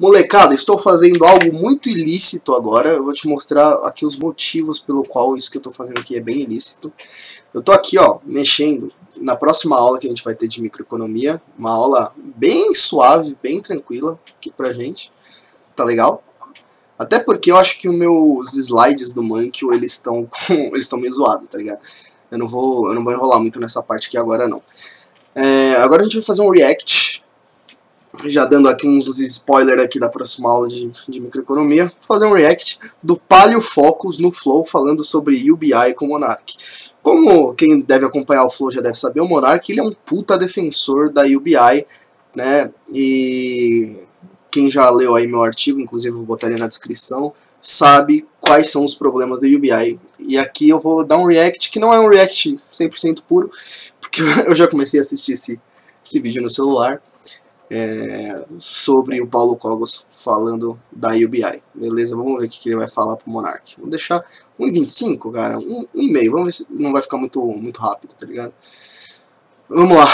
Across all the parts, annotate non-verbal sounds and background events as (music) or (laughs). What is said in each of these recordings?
Molecada, estou fazendo algo muito ilícito agora. Eu vou te mostrar aqui os motivos pelo qual isso que eu estou fazendo aqui é bem ilícito. Eu estou aqui, ó, mexendo na próxima aula que a gente vai ter de microeconomia. Uma aula bem suave, bem tranquila aqui pra gente. Tá legal? Até porque eu acho que os meus slides do Mankio, eles estão (laughs) eles estão meio zoados, tá ligado? Eu não vou eu não vou enrolar muito nessa parte aqui agora não. É, agora a gente vai fazer um react já dando aqui uns spoilers aqui da próxima aula de, de microeconomia, vou fazer um react do Palio Focus no Flow falando sobre UBI com Monarch. Como quem deve acompanhar o Flow já deve saber, o Monarch ele é um puta defensor da UBI, né? E quem já leu aí meu artigo, inclusive vou botar ele na descrição, sabe quais são os problemas da UBI. E aqui eu vou dar um react que não é um react 100% puro, porque (laughs) eu já comecei a assistir esse, esse vídeo no celular é, sobre o Paulo Cogos falando da UBI. Beleza? Vamos ver o que ele vai falar pro Monark. Vamos deixar 1,25, cara, um, um e-mail. Vamos ver se não vai ficar muito, muito rápido, tá ligado? Vamos lá,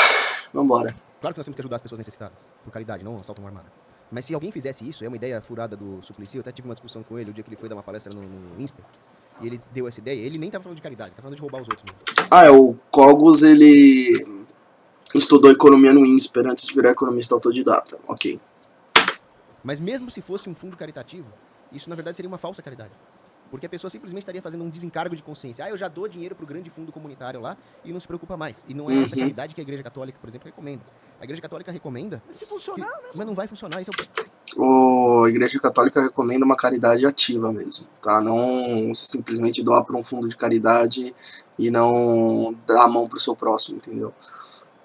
vamos embora. Claro que nós temos que ajudar as pessoas necessitadas, por caridade, não assalto uma armada. Mas se alguém fizesse isso, é uma ideia furada do Suplicy, eu até tive uma discussão com ele o dia que ele foi dar uma palestra no, no INSPER, e ele deu essa ideia, ele nem tava falando de caridade, tava falando de roubar os outros. Mesmo. Ah, é, o Cogos, ele estudou economia no INSPER antes de virar economista autodidata. Ok. Mas mesmo se fosse um fundo caritativo, isso na verdade seria uma falsa caridade. Porque a pessoa simplesmente estaria fazendo um desencargo de consciência. Ah, eu já dou dinheiro para o grande fundo comunitário lá e não se preocupa mais. E não é uhum. essa caridade que a Igreja Católica, por exemplo, recomenda. A Igreja Católica recomenda. Mas se funcionar, que... né? Mas não vai funcionar, isso é o... A Igreja Católica recomenda uma caridade ativa mesmo, tá? Não você simplesmente doar para um fundo de caridade e não dar a mão para o seu próximo, entendeu?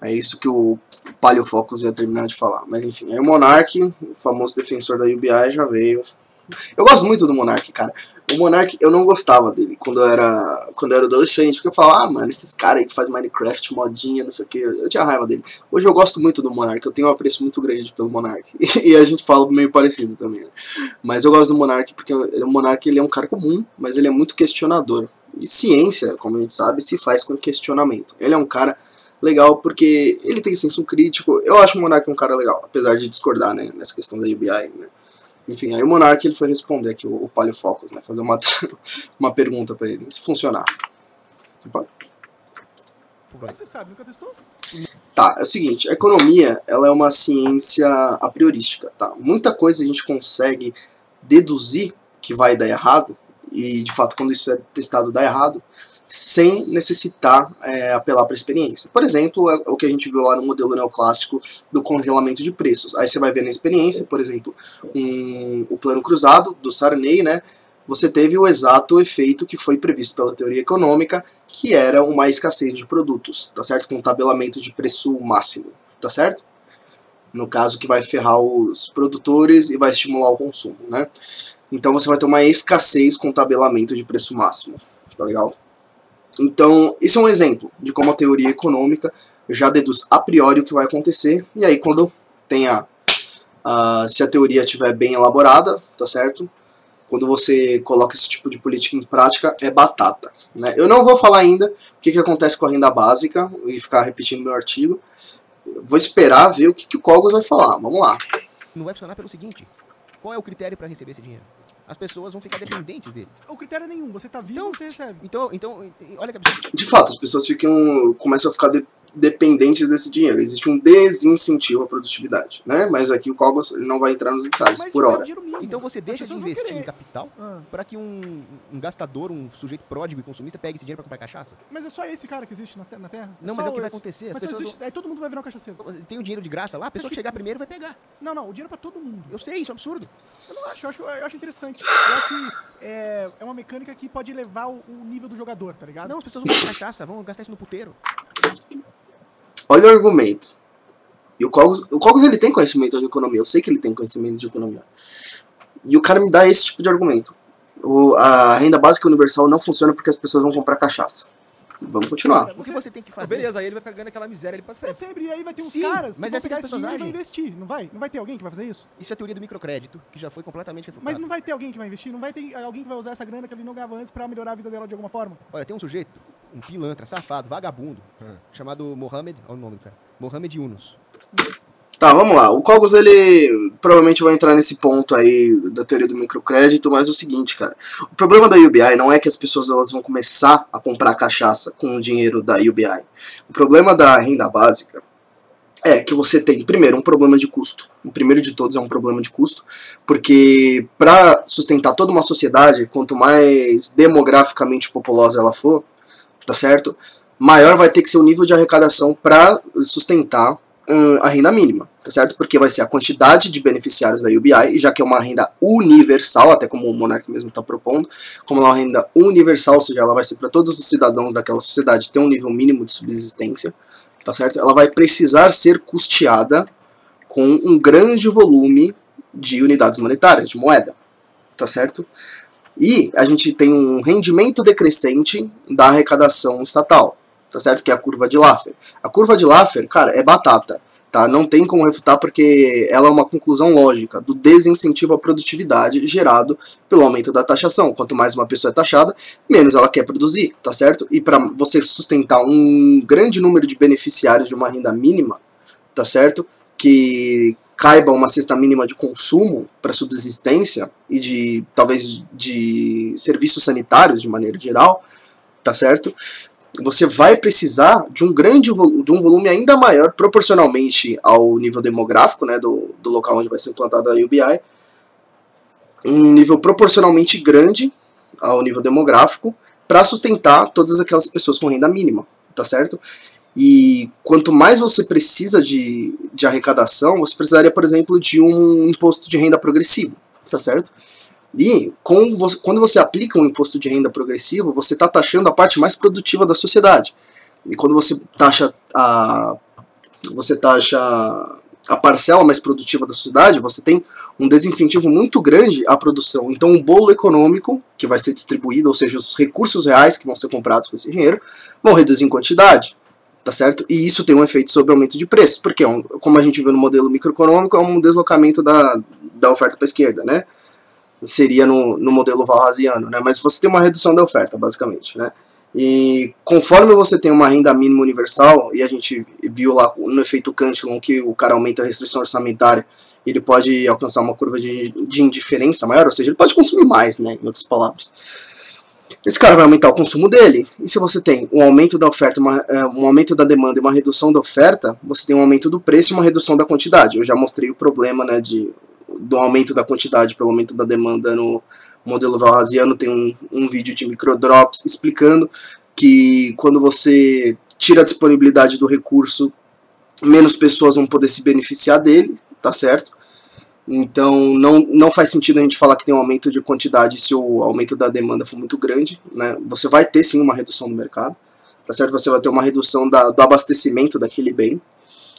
É isso que o Palio Focus ia terminar de falar. Mas enfim, aí o Monark, o famoso defensor da UBI, já veio. Eu gosto muito do Monark, cara. O Monark, eu não gostava dele quando eu era, quando eu era adolescente, porque eu falava, ah, mano, esses caras aí que faz Minecraft, modinha, não sei o que, eu tinha raiva dele. Hoje eu gosto muito do Monark, eu tenho um apreço muito grande pelo Monark. (laughs) E a gente fala meio parecido também. Né? Mas eu gosto do Monark porque o Monark ele é um cara comum, mas ele é muito questionador. E ciência, como a gente sabe, se faz com questionamento. Ele é um cara legal porque ele tem senso crítico. Eu acho o Monark um cara legal, apesar de discordar, né, nessa questão da UBI, né. Enfim, aí o Monark ele foi responder aqui o, o Palio Focus, né, fazer uma, (laughs) uma pergunta para ele, se funcionar. Nunca testou? Tá, é o seguinte, a economia, ela é uma ciência a priorística, tá? Muita coisa a gente consegue deduzir que vai dar errado, e de fato quando isso é testado dá errado, sem necessitar é, apelar para a experiência. Por exemplo, é o que a gente viu lá no modelo neoclássico do congelamento de preços. Aí você vai ver na experiência, por exemplo, um, o plano cruzado do Sarney, né? Você teve o exato efeito que foi previsto pela teoria econômica, que era uma escassez de produtos, tá certo? Com tabelamento de preço máximo, tá certo? No caso que vai ferrar os produtores e vai estimular o consumo, né? Então você vai ter uma escassez com tabelamento de preço máximo, tá legal? Então, esse é um exemplo de como a teoria econômica já deduz a priori o que vai acontecer, e aí quando tem a se a teoria estiver bem elaborada, tá certo? Quando você coloca esse tipo de política em prática, é batata. Né? Eu não vou falar ainda o que, que acontece com a renda básica e ficar repetindo meu artigo. vou esperar ver o que, que o Cogos vai falar. Vamos lá. Não vai funcionar pelo seguinte: qual é o critério para receber esse dinheiro? As pessoas vão ficar dependentes dele. O critério é nenhum, você tá vivo, então, você recebe. Então, então, olha que absurdo. De fato, as pessoas ficam começam a ficar de, dependentes desse dinheiro. Existe um desincentivo à produtividade, né? Mas aqui o Cogos não vai entrar nos detalhes Mas por hora. Então você deixa de investir em capital ah. para que um, um, gastador, um sujeito pródigo e consumista pegue esse dinheiro para comprar cachaça? Mas é só esse cara que existe na, na Terra? Não, é mas é o que vai acontecer. As pessoas existe, vão... Aí todo mundo vai virar um cachaceiro. Tem o dinheiro de graça lá, a pessoa que chegar primeiro vai pegar. Não, não, o dinheiro é para todo mundo. Eu sei, isso é absurdo. Eu não acho, eu acho, eu acho interessante. Eu acho que é, é uma mecânica que pode elevar o, o nível do jogador, tá ligado? Não, as pessoas vão comprar cachaça, vão gastar isso no puteiro. Olha o argumento. E o Cogos, o ele tem conhecimento de economia, eu sei que ele tem conhecimento de economia. E o cara me dá esse tipo de argumento. O, a renda básica universal não funciona porque as pessoas vão comprar cachaça. Vamos continuar. O que você tem que fazer? Beleza, aí ele vai ficar ganhando aquela miséria ele pra sempre. É sempre, e aí vai ter uns Sim, caras mas que vão pegar esse dinheiro e vai investir, não vai? Não vai ter alguém que vai fazer isso? Isso é a teoria do microcrédito, que já foi completamente refutada. Mas não vai ter alguém que vai investir? Não vai ter alguém que vai usar essa grana que ele não ganhava antes pra melhorar a vida dela de alguma forma? Olha, tem um sujeito, um pilantra, safado, vagabundo, hum. chamado Mohamed, olha o nome do cara, Mohamed Yunus. Tá, vamos lá. O Cogos, ele provavelmente vai entrar nesse ponto aí da teoria do microcrédito, mas é o seguinte, cara. O problema da UBI não é que as pessoas elas vão começar a comprar cachaça com o dinheiro da UBI. O problema da renda básica é que você tem, primeiro, um problema de custo. O primeiro de todos é um problema de custo, porque para sustentar toda uma sociedade, quanto mais demograficamente populosa ela for, tá certo? Maior vai ter que ser o nível de arrecadação para sustentar hum, a renda mínima tá certo? Porque vai ser a quantidade de beneficiários da UBI, já que é uma renda universal, até como o Monark mesmo está propondo, como é uma renda universal, ou seja, ela vai ser para todos os cidadãos daquela sociedade ter um nível mínimo de subsistência, tá certo? Ela vai precisar ser custeada com um grande volume de unidades monetárias, de moeda, tá certo? E a gente tem um rendimento decrescente da arrecadação estatal, tá certo? Que é a curva de Laffer. A curva de Laffer, cara, é batata Tá? Não tem como refutar porque ela é uma conclusão lógica do desincentivo à produtividade gerado pelo aumento da taxação. Quanto mais uma pessoa é taxada, menos ela quer produzir, tá certo? E para você sustentar um grande número de beneficiários de uma renda mínima, tá certo? Que caiba uma cesta mínima de consumo para subsistência e de talvez de serviços sanitários de maneira geral, tá certo? Você vai precisar de um grande de um volume ainda maior proporcionalmente ao nível demográfico né, do, do local onde vai ser implantada a UBI, um nível proporcionalmente grande ao nível demográfico para sustentar todas aquelas pessoas com renda mínima, tá certo? E quanto mais você precisa de, de arrecadação, você precisaria, por exemplo, de um imposto de renda progressivo, tá certo? E você, quando você aplica um imposto de renda progressivo, você está taxando a parte mais produtiva da sociedade. E quando você taxa a, você taxa a parcela mais produtiva da sociedade, você tem um desincentivo muito grande à produção. Então, o bolo econômico que vai ser distribuído, ou seja, os recursos reais que vão ser comprados com esse dinheiro, vão reduzir em quantidade, tá certo? E isso tem um efeito sobre o aumento de preços, porque, é como a gente viu no modelo microeconômico, é um deslocamento da, da oferta para a esquerda, né? Seria no, no modelo valrasiano, né? Mas você tem uma redução da oferta, basicamente, né? E conforme você tem uma renda mínima universal, e a gente viu lá no efeito Cantillon que o cara aumenta a restrição orçamentária, ele pode alcançar uma curva de, de indiferença maior, ou seja, ele pode consumir mais, né, em outras palavras. Esse cara vai aumentar o consumo dele, e se você tem um aumento da oferta, uma, é, um aumento da demanda e uma redução da oferta, você tem um aumento do preço e uma redução da quantidade. Eu já mostrei o problema né, de do aumento da quantidade pelo aumento da demanda no modelo valrasiano, tem um, um vídeo de microdrops explicando que quando você tira a disponibilidade do recurso, menos pessoas vão poder se beneficiar dele, tá certo? Então não, não faz sentido a gente falar que tem um aumento de quantidade se o aumento da demanda for muito grande, né? Você vai ter sim uma redução do mercado, tá certo? Você vai ter uma redução da, do abastecimento daquele bem,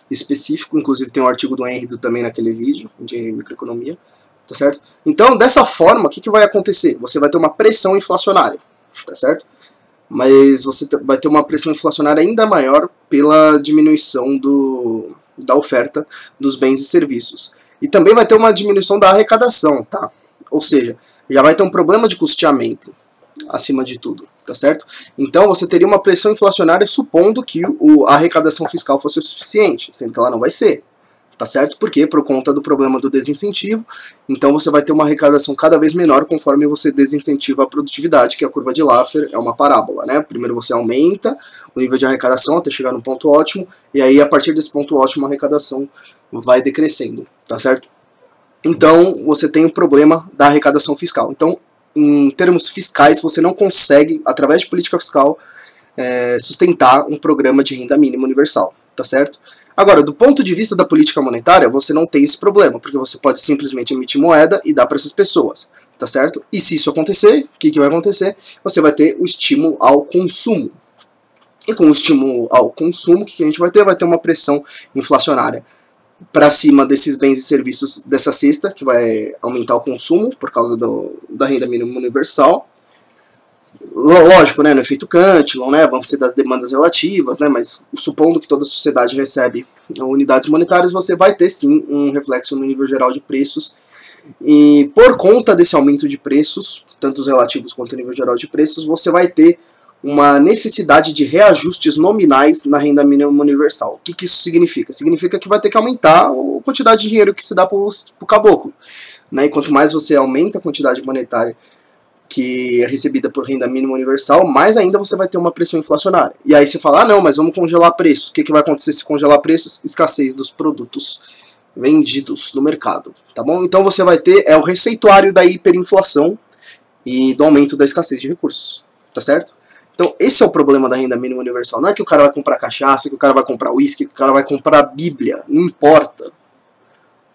específico, inclusive tem um artigo do Henry também naquele vídeo de microeconomia, tá certo? Então, dessa forma, o que, que vai acontecer? Você vai ter uma pressão inflacionária, tá certo? Mas você vai ter uma pressão inflacionária ainda maior pela diminuição do, da oferta dos bens e serviços. E também vai ter uma diminuição da arrecadação, tá? Ou seja, já vai ter um problema de custeamento acima de tudo, tá certo? Então você teria uma pressão inflacionária supondo que o, a arrecadação fiscal fosse o suficiente, sendo que ela não vai ser, tá certo? Porque por conta do problema do desincentivo, então você vai ter uma arrecadação cada vez menor conforme você desincentiva a produtividade, que a curva de Laffer é uma parábola, né? Primeiro você aumenta o nível de arrecadação até chegar no ponto ótimo, e aí a partir desse ponto ótimo a arrecadação vai decrescendo, tá certo? Então você tem o problema da arrecadação fiscal. Então em termos fiscais, você não consegue, através de política fiscal, é, sustentar um programa de renda mínima universal, tá certo? Agora, do ponto de vista da política monetária, você não tem esse problema, porque você pode simplesmente emitir moeda e dar para essas pessoas, tá certo? E se isso acontecer, o que, que vai acontecer? Você vai ter o estímulo ao consumo. E com o estímulo ao consumo, o que, que a gente vai ter? Vai ter uma pressão inflacionária para cima desses bens e serviços dessa cesta, que vai aumentar o consumo por causa do, da renda mínima universal. Lógico, né, no efeito Cantillon, né, vão ser das demandas relativas, né, mas supondo que toda a sociedade recebe unidades monetárias, você vai ter sim um reflexo no nível geral de preços. E por conta desse aumento de preços, tanto os relativos quanto o nível geral de preços, você vai ter uma necessidade de reajustes nominais na renda mínima universal. O que, que isso significa? Significa que vai ter que aumentar a quantidade de dinheiro que se dá para o caboclo. Né? E quanto mais você aumenta a quantidade monetária que é recebida por renda mínima universal, mais ainda você vai ter uma pressão inflacionária. E aí você fala, ah não, mas vamos congelar preços. O que, que vai acontecer se congelar preços? Escassez dos produtos vendidos no mercado, tá bom? Então você vai ter é o receituário da hiperinflação e do aumento da escassez de recursos, tá certo? Então esse é o problema da renda mínima universal. Não é que o cara vai comprar cachaça, que o cara vai comprar uísque, que o cara vai comprar Bíblia, não importa.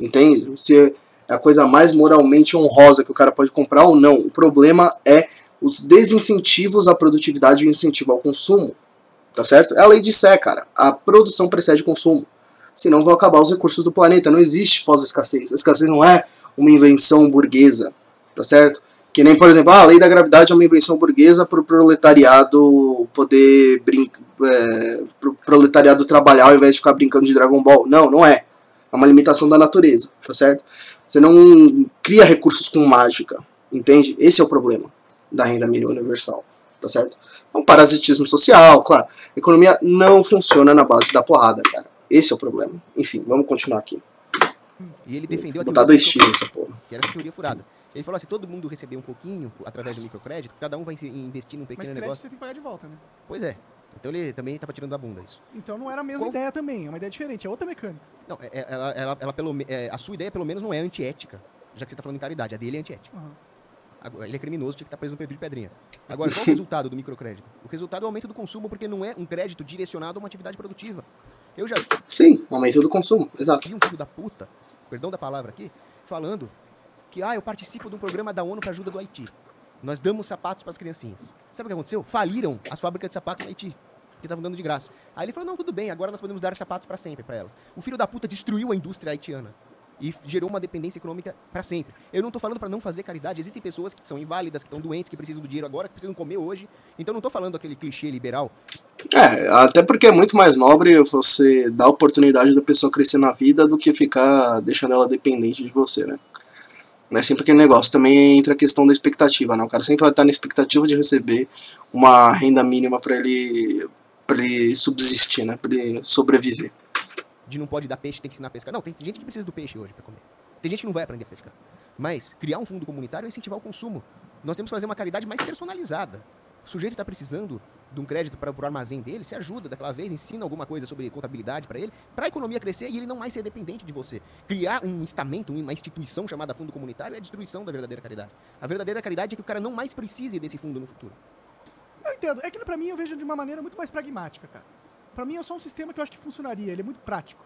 Entende? Se é a coisa mais moralmente honrosa que o cara pode comprar ou não. O problema é os desincentivos à produtividade e o incentivo ao consumo. Tá certo? É a lei de Sé, cara. A produção precede o consumo. Senão vão acabar os recursos do planeta. Não existe pós-escassez. A escassez não é uma invenção burguesa. Tá certo? Que nem, por exemplo, ah, a lei da gravidade é uma invenção burguesa para o proletariado poder brincar. É, pro proletariado trabalhar ao invés de ficar brincando de Dragon Ball. Não, não é. É uma limitação da natureza, tá certo? Você não cria recursos com mágica, entende? Esse é o problema da renda mínima universal, tá certo? É um parasitismo social, claro. A economia não funciona na base da porrada, cara. Esse é o problema. Enfim, vamos continuar aqui. E ele defendeu Vou botar dois X nessa porra. Que era a teoria furada. Ele falou assim, todo mundo receber um pouquinho através do microcrédito, cada um vai investir num pequeno Mas crédito negócio. você tem que pagar de volta, né? Pois é. Então ele também estava tirando da bunda isso. Então não era a mesma Qual- ideia também, é uma ideia diferente, é outra mecânica. Não, é- é- ela, ela, ela pelo, é, a sua ideia pelo menos não é antiética, já que você está falando em caridade. A dele é antiética. Agora, ele é criminoso, tinha que estar preso no perfil de pedrinha. Agora, qual o resultado do microcrédito? O resultado é o aumento do consumo, porque não é um crédito direcionado a uma atividade produtiva. Eu já Sim, aumento do consumo, exato. vi um filho da puta, perdão da palavra aqui, falando que, ah, eu participo de um programa da ONU para ajuda do Haiti. Nós damos sapatos para as criancinhas. Sabe o que aconteceu? Faliram as fábricas de sapato no Haiti. Que estavam dando de graça. Aí ele falou: não, tudo bem, agora nós podemos dar sapatos para sempre para elas. O filho da puta destruiu a indústria haitiana. E gerou uma dependência econômica para sempre. Eu não tô falando para não fazer caridade. Existem pessoas que são inválidas, que estão doentes, que precisam do dinheiro agora, que precisam comer hoje. Então não tô falando aquele clichê liberal. É, até porque é muito mais nobre você dar oportunidade da pessoa crescer na vida do que ficar deixando ela dependente de você, né? É sempre aquele negócio. Também entra a questão da expectativa, né? O cara sempre vai estar na expectativa de receber uma renda mínima para ele, pra ele subsistir, né? Pra ele sobreviver. de não pode dar peixe, tem que ensinar a pescar. Não, tem gente que precisa do peixe hoje para comer. Tem gente que não vai aprender a pescar. Mas criar um fundo comunitário é incentivar o consumo. Nós temos que fazer uma caridade mais personalizada. O sujeito está precisando de um crédito para o armazém dele, se ajuda daquela vez, ensina alguma coisa sobre contabilidade para ele, para a economia crescer e ele não mais ser dependente de você. Criar um estamento, uma instituição chamada fundo comunitário é a destruição da verdadeira caridade. A verdadeira caridade é que o cara não mais precise desse fundo no futuro. Eu entendo, é que pra mim eu vejo de uma maneira muito mais pragmática, cara. Pra mim é só um sistema que eu acho que funcionaria, ele é muito prático.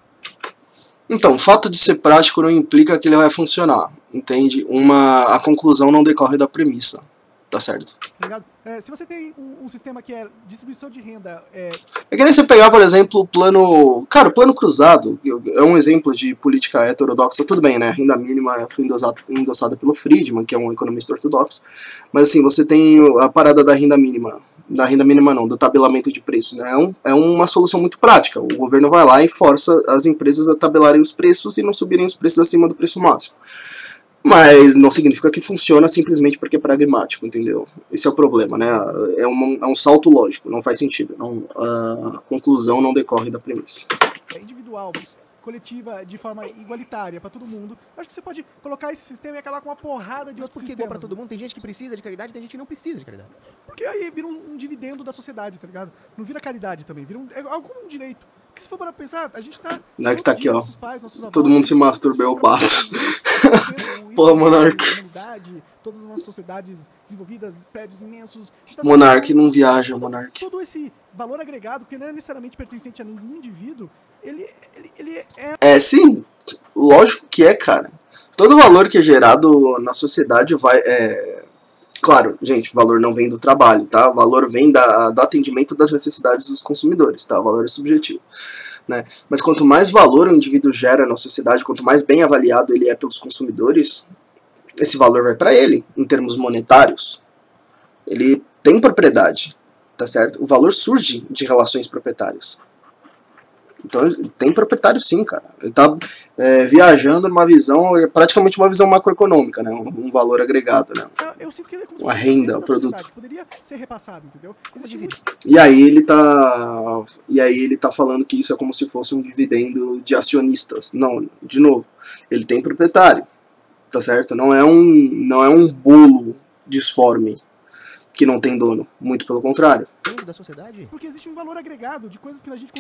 Então, o fato de ser prático não implica que ele vai funcionar, entende? Uma, a conclusão não decorre da premissa, tá certo? Tá? É, se você tem um, um sistema que é distribuição de renda, é, É que nem você pegar, por exemplo, o plano. Cara, o plano cruzado é um exemplo de política heterodoxa, tudo bem, né? A renda mínima foi endossada, endossada pelo Friedman, que é um economista ortodoxo. Mas assim, você tem a parada da renda mínima. Da renda mínima não, do tabelamento de preço, né? É, um, é uma solução muito prática. O governo vai lá e força as empresas a tabelarem os preços e não subirem os preços acima do preço máximo. Mas não significa que funciona simplesmente porque é pragmático, entendeu? Esse é o problema, né? É, uma, é um salto lógico, não faz sentido. Não, a conclusão não decorre da premissa. é individual, coletiva, de forma igualitária pra todo mundo, eu acho que você pode colocar esse sistema e acabar com uma porrada de Mas outros por que igual sistemas. para todo mundo? Tem gente que precisa de caridade, tem gente que não precisa de caridade. Porque aí vira um, um dividendo da sociedade, tá ligado? Não vira caridade também, vira um, é algo como um direito. Porque se for para pensar, a gente tá. Não é que tá aqui, ó. Pais, Todo mundo se masturba, eu bato. (laughs) Porra, Monark. Todas as nossas sociedades desenvolvidas, prédios imensos. tá Monark não viaja, Monark. todo esse valor agregado, que não é necessariamente pertencente a nenhum indivíduo, ele, ele, ele é. É, sim, lógico que é, cara. Todo valor que é gerado na sociedade vai. É... Claro, gente, o valor não vem do trabalho, tá? O valor vem da, do atendimento das necessidades dos consumidores, tá? O valor é subjetivo. Né? Mas quanto mais valor o indivíduo gera na sociedade, quanto mais bem avaliado ele é pelos consumidores, esse valor vai para ele, em termos monetários. Ele tem propriedade, tá certo? O valor surge de relações proprietárias. Então tem proprietário sim, cara. Ele tá é, viajando numa visão, é praticamente uma visão macroeconômica, né? Um, um valor agregado, né? Eu, eu sinto que ele é Uma renda, da produto. sociedade, Poderia ser repassado, entendeu? Existe muito- E aí ele tá. E aí ele tá falando que isso é como se fosse um dividendo de acionistas. Não, de novo, ele tem proprietário. Tá certo? Não é um. Não é um bolo disforme que não tem dono. Muito pelo contrário. Da sociedade? Porque existe um valor agregado de coisas que a gente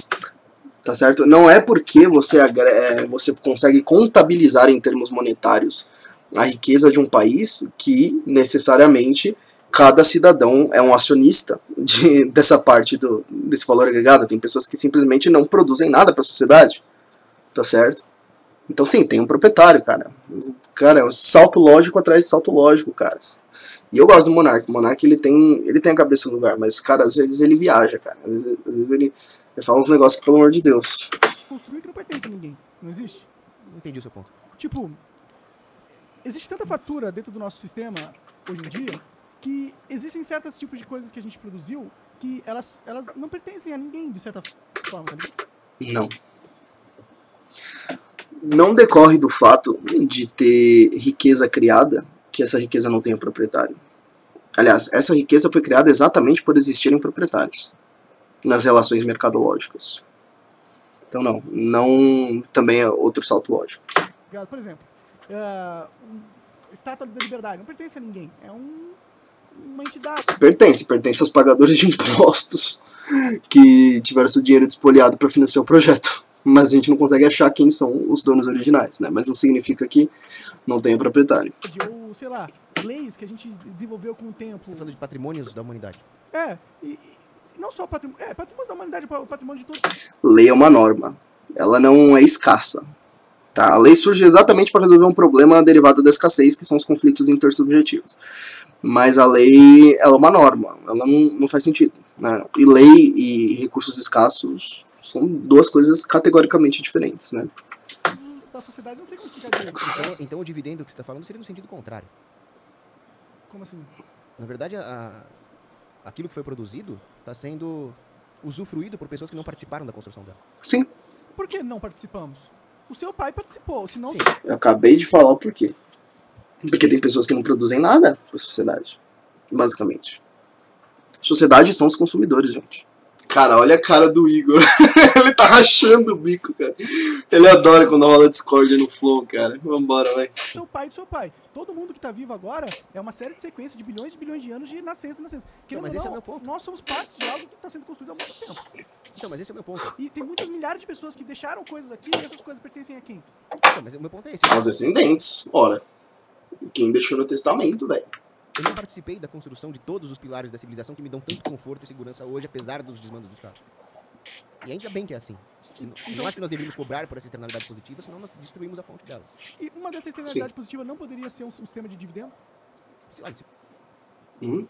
Tá certo? Não é porque você, é, você consegue contabilizar em termos monetários a riqueza de um país que necessariamente cada cidadão é um acionista de, (laughs) dessa parte do, desse valor agregado. Tem pessoas que simplesmente não produzem nada para a sociedade. Tá certo? Então sim, tem um proprietário, cara. Cara, é um salto lógico atrás de salto lógico, cara. E eu gosto do Monark. O Monark ele tem, ele tem a cabeça no lugar, mas, cara, às vezes ele viaja, cara. Às vezes, às vezes ele, ele fala uns negócios que, pelo amor de Deus. construir que não pertence a ninguém. Não existe? Não entendi o seu ponto. Tipo, existe tanta fatura dentro do nosso sistema hoje em dia que existem certos tipos de coisas que a gente produziu que elas, elas não pertencem a ninguém de certa forma, tá ligado? Não. Não decorre do fato de ter riqueza criada que essa riqueza não tenha proprietário. Aliás, essa riqueza foi criada exatamente por existirem proprietários nas relações mercadológicas. Então não, não também é outro salto lógico. Por exemplo, um- Estátua da Liberdade não pertence a ninguém. É um, uma entidade. Pertence, pertence aos pagadores de impostos que tiveram seu dinheiro despoliado para financiar o projeto. Mas a gente não consegue achar quem são os donos originais, né? Mas não significa que não tenha proprietário. ou, sei lá, leis que a gente desenvolveu com o tempo. Tô falando de patrimônios da humanidade. É, e não só patrimônio, é, patrimônio da humanidade, pa- patrimônio de todos. Lei é uma norma. Ela não é escassa. Tá? A lei surge exatamente para resolver um problema derivado da escassez, que são os conflitos intersubjetivos. Mas a lei ela é uma norma. Ela não, não faz sentido. Né? E lei e recursos escassos são duas coisas categoricamente diferentes. Né? Da sociedade, não sei como explicar direito. Então, então o dividendo que você está falando seria no sentido contrário. Como assim? Na verdade, a- aquilo que foi produzido está sendo usufruído por pessoas que não participaram da construção dela. Sim, Por que não participamos? O seu pai participou, senão Sim. eu acabei de falar o porquê. Porque tem pessoas que não produzem nada para a sociedade, basicamente. Sociedade são os consumidores, gente. Cara, olha a cara do Igor. (laughs) Ele tá rachando o bico, cara. Ele adora quando rola Discord no Flow, cara. Vambora, vai. seu pai do seu pai. Todo mundo que tá vivo agora é uma série de sequências de bilhões e bilhões de anos de nascença e nascença. Querendo mas esse é o meu ponto. nós somos parte de algo que está sendo construído há muito tempo. Então, mas esse é o meu ponto. E tem muitas milhares de pessoas que deixaram coisas aqui e essas coisas pertencem a quem? Então, mas o meu ponto é esse. Aos descendentes, ora. Quem deixou no testamento, velho. Eu não participei da construção de todos os pilares da civilização que me dão tanto conforto e segurança hoje, apesar dos desmandos do Estado. E ainda bem que é assim. E não- acho que nós deveríamos cobrar por essa externalidade positiva, senão nós destruímos a fonte delas. E uma dessas externalidades positivas não poderia ser um sistema de dividendo? Olha, se- Hum?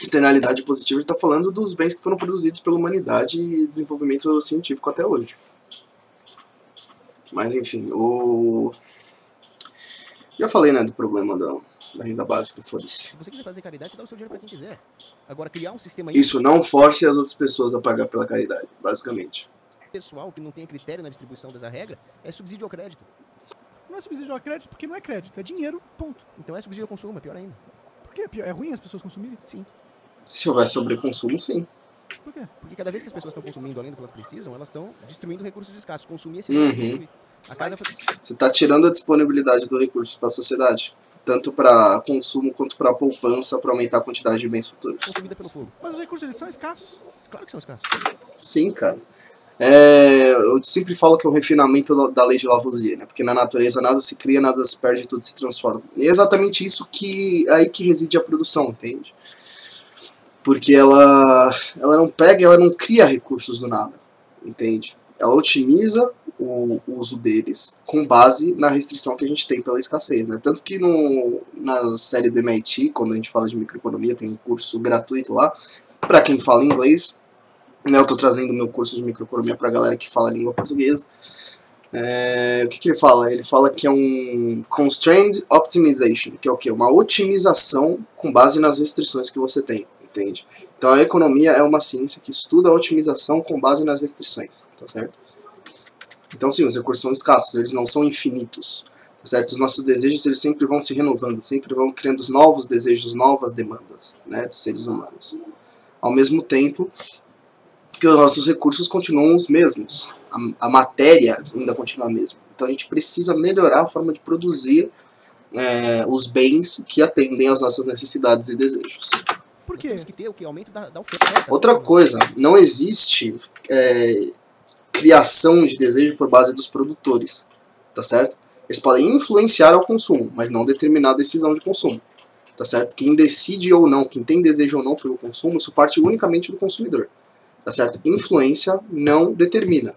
Externalidade positiva, ele tá falando dos bens que foram produzidos pela humanidade e desenvolvimento científico até hoje. Mas enfim, o. Já falei, né, do problema da, da renda básica, foda-se. se você quiser fazer caridade, você dá o seu dinheiro pra quem quiser. Agora, criar um sistema Isso não force as outras pessoas a pagar pela caridade, basicamente. pessoal que não tenha critério na distribuição dessa regra é subsídio ao crédito. Não é subsídio ao crédito porque não é crédito, é dinheiro, ponto. Então é subsídio ao consumo, é pior ainda. Por quê? É ruim as pessoas consumirem? Sim. Se houver sobreconsumo, sim. Por quê? Porque cada vez que as pessoas estão consumindo além do que elas precisam, elas estão destruindo recursos escassos. Consumir é Uhum. destruir. A casa Você está tirando a disponibilidade do recurso para a sociedade, tanto para consumo quanto para poupança, para aumentar a quantidade de bens futuros. consumida pelo fogo. Mas os recursos eles são escassos. Claro que são escassos. Sim, cara. É, eu sempre falo que é um refinamento da- da lei de Lavoisier, né? Porque na natureza nada se cria, nada se perde, tudo se transforma. E é exatamente isso que aí que reside a produção, entende? Porque ela, ela não pega, ela não cria recursos do nada, entende? Ela otimiza o uso deles com base na restrição que a gente tem pela escassez, né? Tanto que no, na série do MIT, quando a gente fala de microeconomia, tem um curso gratuito lá, para quem fala inglês, né, eu estou trazendo meu curso de microeconomia para a galera que fala língua portuguesa. É, o que, que ele fala? Ele fala que é um constrained optimization, que é o quê? Uma otimização com base nas restrições que você tem, entende? Então a economia é uma ciência que estuda a otimização com base nas restrições, tá certo? Então sim, os recursos são escassos, eles não são infinitos, tá certo? Os nossos desejos eles sempre vão se renovando, sempre vão criando novos desejos, novas demandas, né, dos seres humanos. Ao mesmo tempo que os nossos recursos continuam os mesmos, a, a matéria ainda continua a mesma. Então a gente precisa melhorar a forma de produzir é, os bens que atendem às nossas necessidades e desejos. Por quê? temos que ter o que? Aumento da, da oferta. Outra coisa, não existe é, criação de desejo por base dos produtores, tá certo? Eles podem influenciar ao consumo, mas não determinar a decisão de consumo, tá certo? Quem decide ou não, quem tem desejo ou não pelo consumo, isso parte unicamente do consumidor, tá certo? Influência não determina,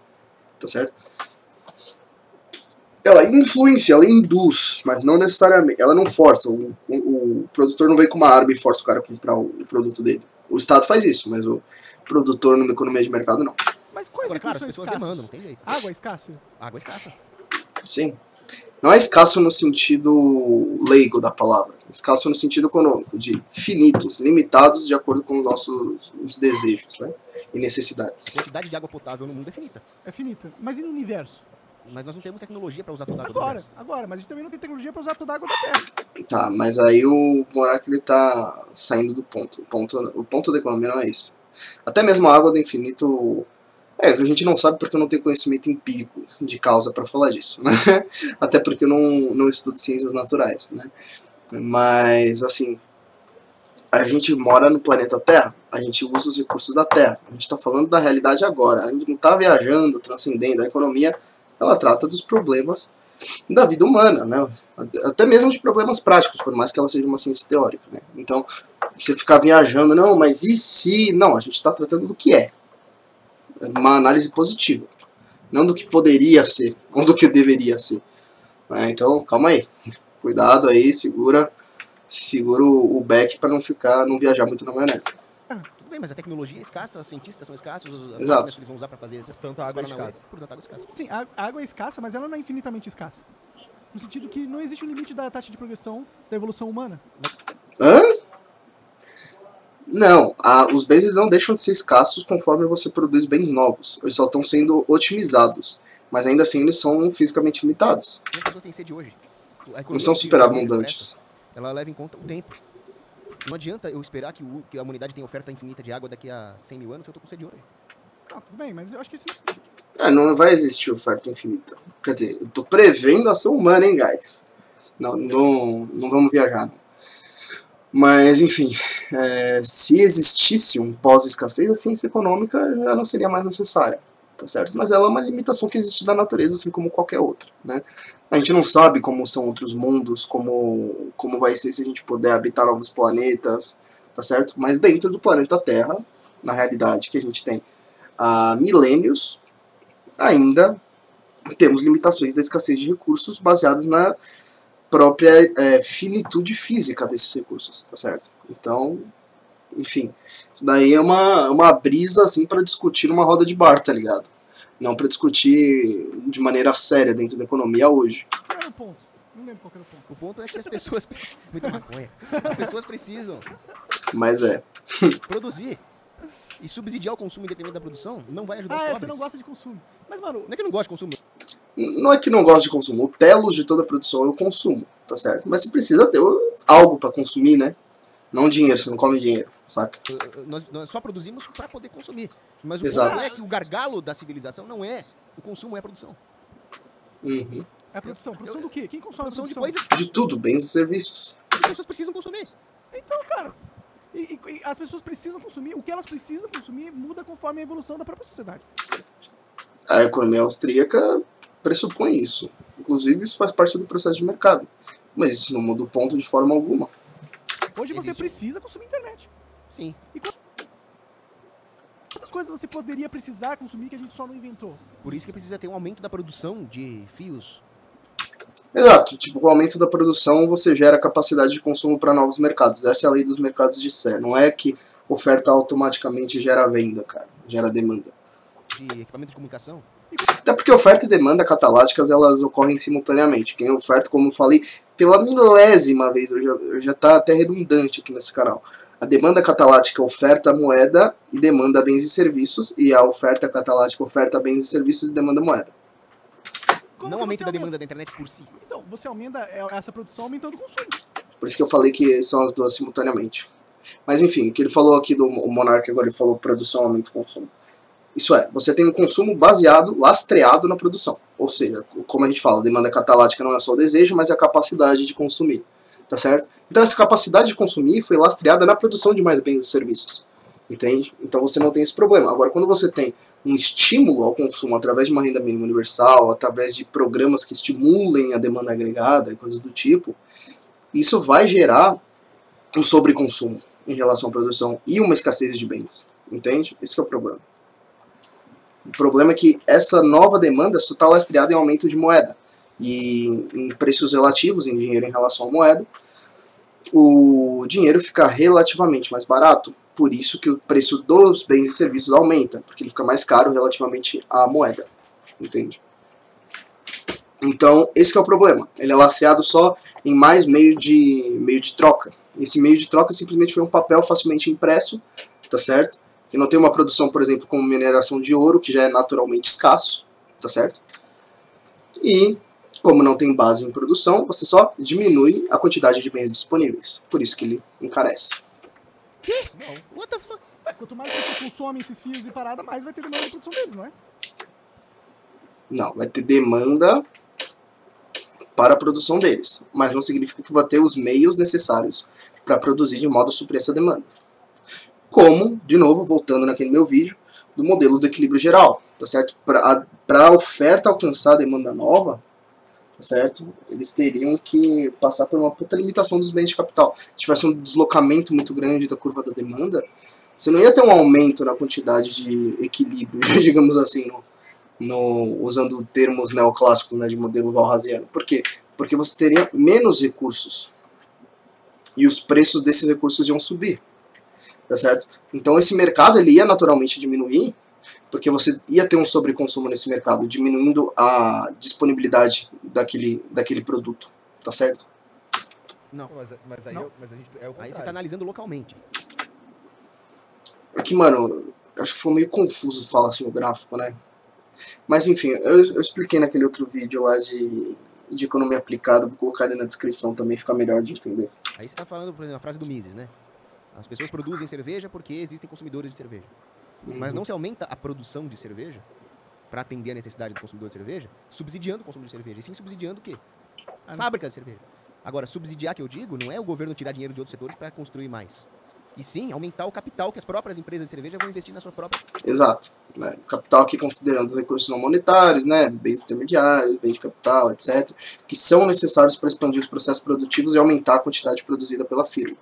tá certo? Ela influencia, ela induz, mas não necessariamente, ela não força. O, o, o produtor não vem com uma arma e força o cara a comprar o, o produto dele. O Estado faz isso, mas o produtor numa economia de mercado não. Mas quais Agora, claro, as pessoas escassos? demandam, não tem jeito. Água é escassa? Água escassa. Sim. Não é escasso no sentido leigo da palavra. Escasso no sentido econômico, de finitos, limitados de acordo com os nossos os desejos né? e necessidades. A quantidade de água potável no mundo é finita. É finita. Mas e no universo? Mas nós não temos tecnologia para usar toda a água do Agora, agora. Mas a gente também não tem tecnologia pra usar toda a água da Terra. Tá, mas aí o Monark ele tá saindo do ponto. O ponto, o ponto da economia não é esse. Até mesmo a água do infinito. É, a gente não sabe porque eu não tenho conhecimento empírico de causa para falar disso, né? (laughs) Até porque eu não, não estudo ciências naturais, né? Mas, assim, a gente mora no planeta Terra, a gente usa os recursos da Terra. A gente está falando da realidade agora. A gente não está viajando, transcendendo. A economia, ela trata dos problemas da vida humana, né? Até mesmo de problemas práticos, por mais que ela seja uma ciência teórica, né? Então, você ficar viajando, não, mas e se... Não, a gente está tratando do que é. Uma análise positiva. Não do que poderia ser, não do que deveria ser. né? Então, calma aí. Cuidado aí, segura, segura o back para não ficar, não viajar muito na maionese. Tudo bem, mas a tecnologia é escassa, os cientistas são escassos, as Exato. que eles vão usar para fazer essas Tanta água é escassa. Por tanta água escassa. Sim, a a água é escassa, mas ela não é infinitamente escassa. No sentido que não existe um limite da taxa de progressão da evolução humana. Hã? Não, a- os bens eles não deixam de ser escassos conforme você produz bens novos. Eles só estão sendo otimizados. Mas ainda assim eles são fisicamente limitados. Não são que super vive de abundantes. Ela leva em conta o tempo. Não adianta eu esperar que, o- que a humanidade tenha oferta infinita de água daqui a 100 mil anos se eu tô com sede hoje. Não, tudo bem, mas eu acho que isso É, não vai existir oferta infinita. Quer dizer, eu tô prevendo a ação humana, hein, guys? Não, não, não vamos viajar, não. Mas, enfim, é, se existisse um pós-escassez, a ciência econômica já não seria mais necessária, tá certo? Mas ela é uma limitação que existe da natureza, assim como qualquer outra, né? A gente não sabe como são outros mundos, como, como vai ser se a gente puder habitar novos planetas, tá certo? Mas dentro do planeta Terra, na realidade que a gente tem há milênios, ainda temos limitações da escassez de recursos baseadas na própria é, finitude física desses recursos, tá certo? Então, enfim, isso daí é uma, uma brisa assim para discutir numa roda de bar, tá ligado? Não para discutir de maneira séria dentro da economia hoje. qual era o ponto. Não lembro qual era o ponto. O ponto é que as pessoas. (laughs) Muita maconha. As pessoas precisam Mas é, (laughs) produzir. E subsidiar o consumo em detrimento da produção não vai ajudar os Ah, é, pobres. você não gosta de consumo. Mas, mano, Não é que eu não gosto de consumo. Não é que não gosto de consumo, o telos de toda a produção é o consumo, tá certo? Mas você precisa ter algo para consumir, né? Não dinheiro, você não come dinheiro, saca? Uh, uh, Nós, nós só produzimos para poder consumir. Mas o Exato. é que o gargalo da civilização não é o consumo, é a produção. Uhum. é a produção. Produção do quê? Quem consome a Produção de produção? coisas De tudo, bens e serviços. as pessoas precisam consumir. Então, cara, e, e- e as pessoas precisam consumir. O que elas precisam consumir muda conforme a evolução da própria sociedade. A economia austríaca pressupõe isso. Inclusive, isso faz parte do processo de mercado. Mas isso não muda o ponto de forma alguma. Hoje você Existe. precisa consumir internet. Sim. E quantas coisas você poderia precisar consumir que a gente só não inventou? Por isso que precisa ter um aumento da produção de fios. Exato, tipo, com o aumento da produção você gera capacidade de consumo para novos mercados. Essa é a lei dos mercados de sé. Não é que oferta automaticamente gera venda, cara. Gera demanda. de equipamento de comunicação. Até porque oferta e demanda cataláticas elas ocorrem simultaneamente. Quem oferta, como eu falei, pela milésima vez, eu já, eu já tá até redundante aqui nesse canal. A demanda catalática oferta moeda e demanda bens e serviços, e a oferta catalática oferta bens e serviços e demanda moeda. Como Não aumento da aumenta? demanda da internet por si. Então, você aumenta é, essa produção aumentando o consumo. Por isso que eu falei que são as duas simultaneamente. Mas enfim, o que ele falou aqui do o Monark agora, ele falou produção, aumento, consumo. Isso é, você tem um consumo baseado, lastreado na produção. Ou seja, como a gente fala, demanda catalática não é só o desejo, mas é a capacidade de consumir. Tá certo? Então essa capacidade de consumir foi lastreada na produção de mais bens e serviços. Entende? Então você não tem esse problema. Agora, quando você tem um estímulo ao consumo através de uma renda mínima universal, através de programas que estimulem a demanda agregada e coisas do tipo, isso vai gerar um sobreconsumo em relação à produção e uma escassez de bens. Entende? Esse é o problema. O problema é que essa nova demanda só está lastreada em aumento de moeda. E em preços relativos, em dinheiro em relação à moeda, o dinheiro fica relativamente mais barato. Por isso que o preço dos bens e serviços aumenta, porque ele fica mais caro relativamente à moeda. Entende? Então, esse é o problema. Ele é lastreado só em mais meio de, meio de troca. Esse meio de troca simplesmente foi um papel facilmente impresso, tá certo? Que não tem uma produção, por exemplo, como mineração de ouro, que já é naturalmente escasso, tá certo? E, como não tem base em produção, você só diminui a quantidade de bens disponíveis. Por isso que ele encarece. Não. What the fuck? Ué, quanto mais você consome esses fios e parada, mais vai ter demanda de produção deles, não é? Não, vai ter demanda para a produção deles, mas não significa que vai ter os meios necessários para produzir de modo a suprir essa demanda. Como, de novo, voltando naquele meu vídeo, do modelo do equilíbrio geral, tá certo? Para a oferta alcançar a demanda nova, tá certo? Eles teriam que passar por uma puta limitação dos bens de capital. Se tivesse um deslocamento muito grande da curva da demanda, você não ia ter um aumento na quantidade de equilíbrio, (laughs) digamos assim, no, no, usando termos neoclássicos né, de modelo valrasiano. Por quê? Porque você teria menos recursos e os preços desses recursos iam subir, tá certo? Então esse mercado ele ia naturalmente diminuir, porque você ia ter um sobreconsumo nesse mercado, diminuindo a disponibilidade daquele, daquele produto, tá certo? Não. Mas, mas aí, Não. eu- mas a gente, é o Aí você tá analisando localmente. É que, mano, acho que foi meio confuso falar assim o gráfico, né? Mas enfim, eu, eu expliquei naquele outro vídeo lá de, de economia aplicada, vou colocar ele na descrição também, fica melhor de entender. Aí você tá falando, por exemplo, a frase do Mises, né? As pessoas produzem cerveja porque existem consumidores de cerveja. Mas não se aumenta a produção de cerveja para atender a necessidade do consumidor de cerveja, subsidiando o consumo de cerveja. E sim subsidiando o quê? Ah, Fábrica de cerveja. Agora, subsidiar que eu digo não é o governo tirar dinheiro de outros setores para construir mais. E sim aumentar o capital que as próprias empresas de cerveja vão investir na sua própria. Exato. Né? Capital aqui considerando os recursos não monetários, né? bens intermediários, bens de capital, etc., que são necessários para expandir os processos produtivos e aumentar a quantidade produzida pela firma.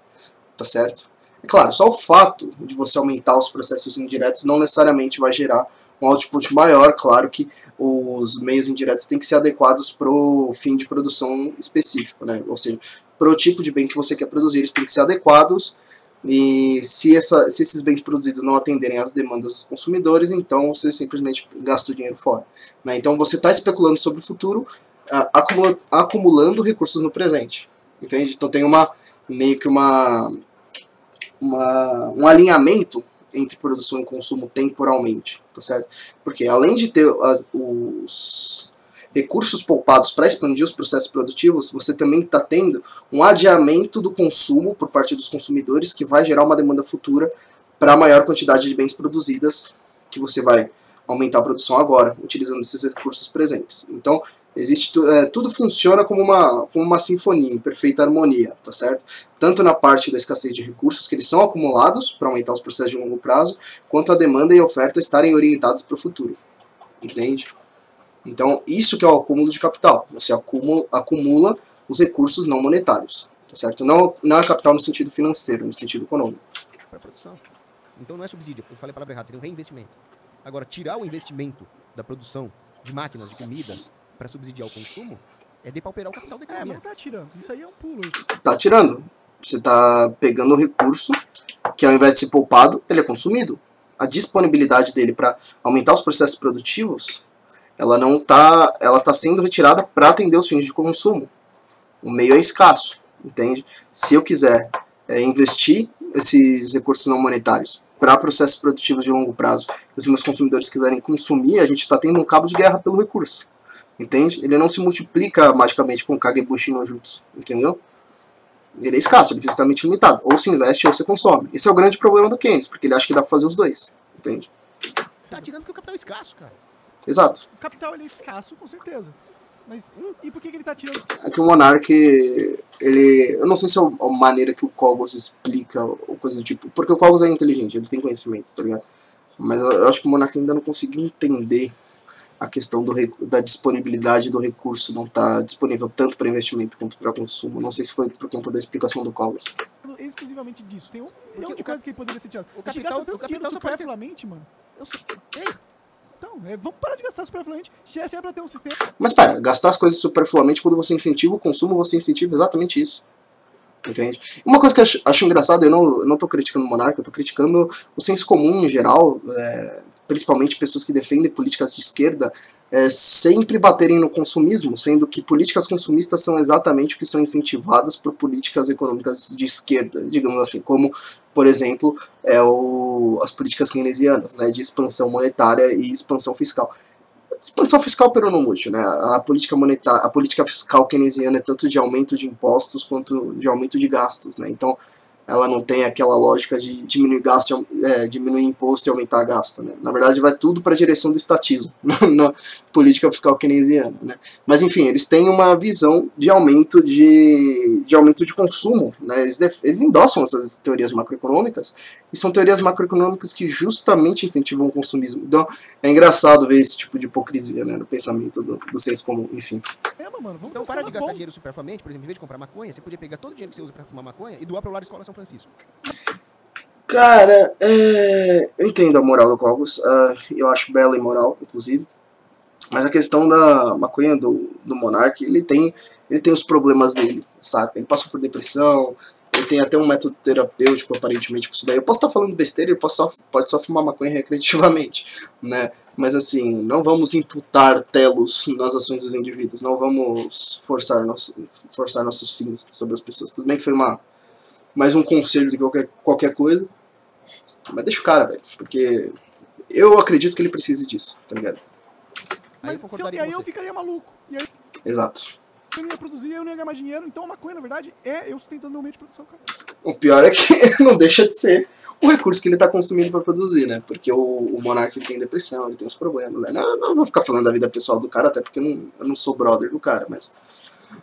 Tá certo? É claro, só o fato de você aumentar os processos indiretos não necessariamente vai gerar um output maior. Claro que os meios indiretos têm que ser adequados para o fim de produção específico, né? ou seja, para o tipo de bem que você quer produzir, eles têm que ser adequados e se, essa, se esses bens produzidos não atenderem às demandas dos consumidores, então você simplesmente gasta o dinheiro fora. né? Então você está especulando sobre o futuro, ah, acumula- acumulando recursos no presente. Entende? Então tem uma meio que uma, uma um alinhamento entre produção e consumo temporalmente, tá certo? Porque além de ter os recursos poupados para expandir os processos produtivos, você também está tendo um adiamento do consumo por parte dos consumidores que vai gerar uma demanda futura para maior quantidade de bens produzidas que você vai aumentar a produção agora, utilizando esses recursos presentes. Então, existe é, tudo funciona como uma, como uma sinfonia, em perfeita harmonia, tá certo? Tanto na parte da escassez de recursos, que eles são acumulados para aumentar os processos de longo prazo, quanto a demanda e oferta estarem orientados para o futuro. Entende? Então, isso que é o acúmulo de capital. Você acumula, acumula os recursos não monetários, tá certo? Não, não é capital no sentido financeiro, no sentido econômico. Então não é subsídio, eu falei a palavra errada, seria um reinvestimento. Agora, tirar o investimento da produção de máquinas, de comida, para subsidiar o consumo, é depauperar o capital da É, mas economia. não tá tirando. Isso aí é um pulo. Tá tirando. Você tá pegando o recurso que ao invés de ser poupado, ele é consumido. A disponibilidade dele para aumentar os processos produtivos, ela não tá, ela tá sendo retirada para atender os fins de consumo. O meio é escasso, entende? Se eu quiser é, investir esses recursos não monetários para processos produtivos de longo prazo, os meus consumidores quiserem consumir, a gente está tendo um cabo de guerra pelo recurso. Entende? Ele não se multiplica magicamente com Kagebushi no Jutsu, entendeu? Ele é escasso, ele é fisicamente limitado. Ou se investe ou se consome. Esse é o grande problema do Keynes, porque ele acha que dá para fazer os dois. Entende? Tá tirando que o capital é escasso, cara. Exato. O capital ele é escasso, com certeza. Mas hum, e por que, que ele tá tirando? É que o Monark, ele. Eu não sei se é a maneira que o Kogos explica ou coisa do tipo. Porque o Kogos é inteligente, ele tem conhecimento, tá ligado? Mas eu acho que o Monark ainda não conseguiu entender a questão do, da disponibilidade do recurso não está disponível tanto para investimento quanto para consumo. Não sei se foi por conta da explicação do Cogos. Exclusivamente disso. Tem um milhão de coisas que ele poderia ser tirado. O capital, o capital superfluamente, mano. Eu sei. Ei. Então, é, vamos parar de gastar superfluamente. Se é para ter um sistema. Mas para, gastar as coisas superfluamente quando você incentiva o consumo, você incentiva exatamente isso. Entende? Uma coisa que eu acho, acho engraçado, eu não, eu não tô criticando o monarca, eu tô criticando o senso comum em geral. É, principalmente pessoas que defendem políticas de esquerda, é, sempre baterem no consumismo, sendo que políticas consumistas são exatamente o que são incentivadas por políticas econômicas de esquerda, digamos assim, como, por exemplo, é o, as políticas keynesianas, né, de expansão monetária e expansão fiscal. Expansão fiscal pelo não útil, né? A política monetária, a política fiscal keynesiana é tanto de aumento de impostos quanto de aumento de gastos, né? Então, ela não tem aquela lógica de diminuir gasto, é, diminuir imposto e aumentar gasto. Né? Na verdade, vai tudo para a direção do estatismo, (laughs) na política fiscal keynesiana. Né? Mas, enfim, eles têm uma visão de aumento de, de, aumento de consumo. Né? Eles, eles endossam essas teorias macroeconômicas, e são teorias macroeconômicas que justamente incentivam o consumismo. Então, é engraçado ver esse tipo de hipocrisia né, no pensamento do, do senso comum, enfim. É, mano, então, para de gastar bom. dinheiro superfluamente, por exemplo, em vez de comprar maconha, você podia pegar todo o dinheiro que você usa para fumar maconha e doar para o lar escola são Francisco? Cara, é... eu entendo a moral do Cogos, uh, eu acho bela e moral, inclusive. Mas a questão da maconha do, do Monark, ele tem, ele tem os problemas dele, saca? Ele passou por depressão, ele tem até um método terapêutico, aparentemente, com isso daí. Eu posso estar falando besteira, ele pode só, pode só fumar maconha recreativamente, (laughs) né? Mas assim, não vamos imputar telos nas ações dos indivíduos, não vamos forçar, nosso, forçar nossos fins sobre as pessoas. Tudo bem que foi uma mais um conselho de qualquer, qualquer coisa. Mas deixa o cara, velho. Porque eu acredito que ele precise disso, tá ligado? Mas aí eu, eu aí eu ficaria maluco. E aí, Exato. Eu não ia produzir, eu não ia ganhar mais dinheiro. Então a maconha, na verdade, é eu sustentando meu meio de produção, cara. O pior é que (laughs) não deixa de ser o recurso que ele está consumindo para produzir, né? Porque o, o Monark tem depressão, ele tem uns problemas, né? Não, não vou ficar falando da vida pessoal do cara, até porque eu não, eu não sou brother do cara, mas...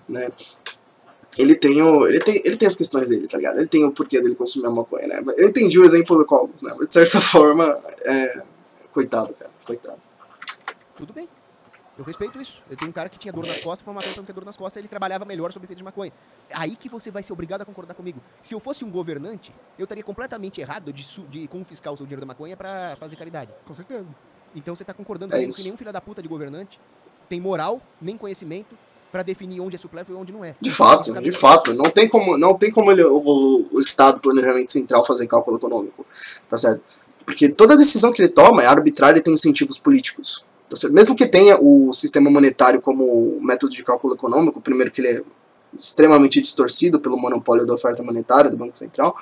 Né? ele tem, o, ele, tem, ele tem as questões dele, tá ligado? Ele tem o porquê dele consumir a maconha, né? Eu entendi o exemplo do Cogos, né? Mas de certa (laughs) forma, é... coitado, cara, coitado. Tudo bem. Eu respeito isso. Eu tenho um cara que tinha dor nas costas, foi uma maconha tinha dor nas costas, ele trabalhava melhor sob efeito de maconha. Aí que você vai ser obrigado a concordar comigo. Se eu fosse um governante, eu estaria completamente errado de, de confiscar o seu dinheiro da maconha para fazer caridade. Com certeza. Então você tá concordando é comigo que nenhum filho da puta de governante tem moral, nem conhecimento, para definir onde é suplével e onde não é. De fato, de fato. Não tem como, não tem como ele, o, o Estado, Planejamento Central, fazer cálculo econômico. Tá certo? Porque toda decisão que ele toma é arbitrária e tem incentivos políticos. Tá? Mesmo que tenha o sistema monetário como método de cálculo econômico, primeiro que ele é extremamente distorcido pelo monopólio da oferta monetária do Banco Central,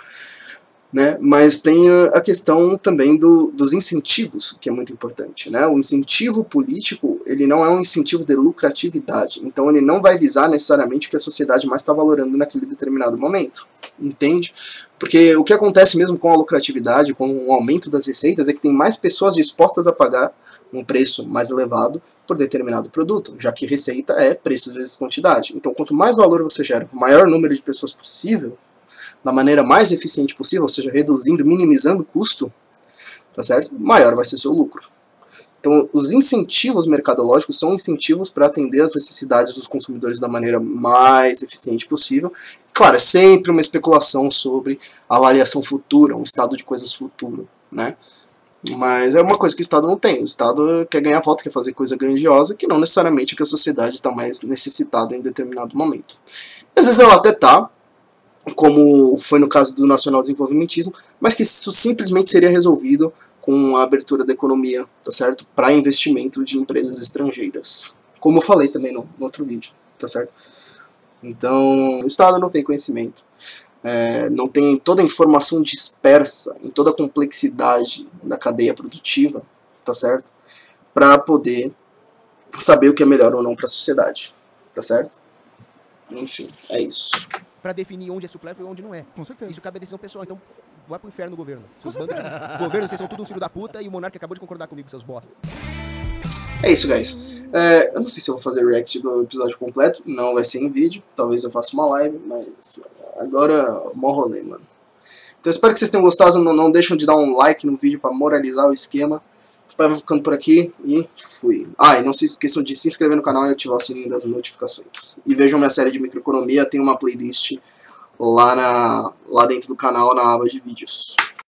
né? Mas tem a questão também do, dos incentivos, que é muito importante. Né? O incentivo político ele não é um incentivo de lucratividade, então ele não vai visar necessariamente o que a sociedade mais está valorando naquele determinado momento. Entende? Porque o que acontece mesmo com a lucratividade, com o aumento das receitas, é que tem mais pessoas dispostas a pagar um preço mais elevado por determinado produto, já que receita é preço vezes quantidade. Então, quanto mais valor você gera para o maior número de pessoas possível, da maneira mais eficiente possível, ou seja, reduzindo, minimizando o custo, tá certo? Maior vai ser seu lucro. Então, os incentivos mercadológicos são incentivos para atender as necessidades dos consumidores da maneira mais eficiente possível. Claro, é sempre uma especulação sobre a avaliação futura, um estado de coisas futuro, né? Mas é uma coisa que o Estado não tem. O Estado quer ganhar voto, quer fazer coisa grandiosa, que não necessariamente é que a sociedade está mais necessitada em determinado momento. Às vezes ela até está, como foi no caso do nacional desenvolvimentismo, mas que isso simplesmente seria resolvido com a abertura da economia, tá certo? Para investimento de empresas estrangeiras. Como eu falei também no, no outro vídeo, tá certo? Então, o Estado não tem conhecimento. é, não tem toda a informação dispersa em toda a complexidade da cadeia produtiva, tá certo? Para poder saber o que é melhor ou não para a sociedade, tá certo? Enfim, é isso. Para definir onde é suplével e onde não é. Com certeza. Isso cabe a decisão pessoal. Então, vai pro inferno, governo. Com Seus bancos, governo, vocês são tudo um filho da puta e o monarca acabou de concordar comigo, seus bosta. É isso, guys. É, eu não sei se eu vou fazer react do episódio completo. Não vai ser em vídeo. Talvez eu faça uma live, mas agora mó rolê, mano. Então espero que vocês tenham gostado. Não, não deixem de dar um like no vídeo para moralizar o esquema. Vai ficando por aqui e fui. Ah, e não se esqueçam de se inscrever no canal e ativar o sininho das notificações. E vejam minha série de microeconomia, tem uma playlist lá, na, lá dentro do canal na aba de vídeos.